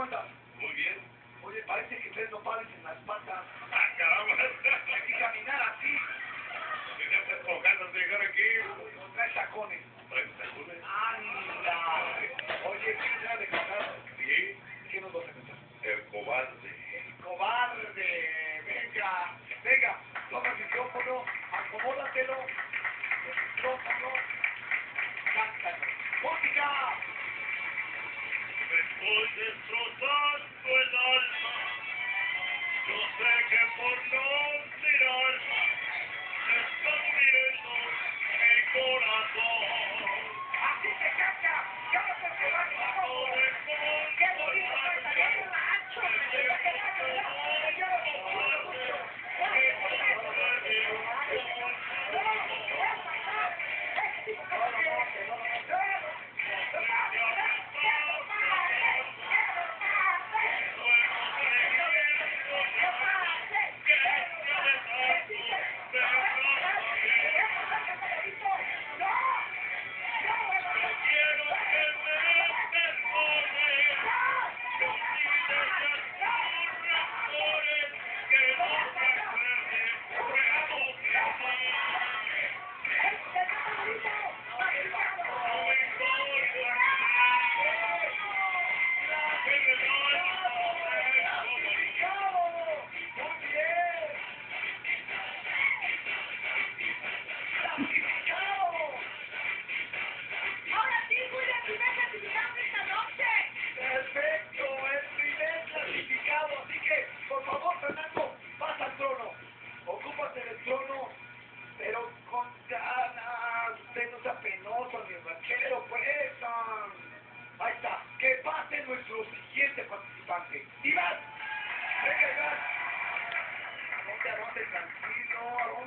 ¿cómo andas? Muy bien. Oye, parece que ustedes no parecen las patas. Ah, caramba. Hay que caminar así. Ya estás tocando de llegar aquí. Trae tacones. Trae tacones. Anda. nuestro siguiente participante. ¡Iván! ¡Venga, Iván! ¿A dónde, a dónde? Tranquilo, ¿a dónde?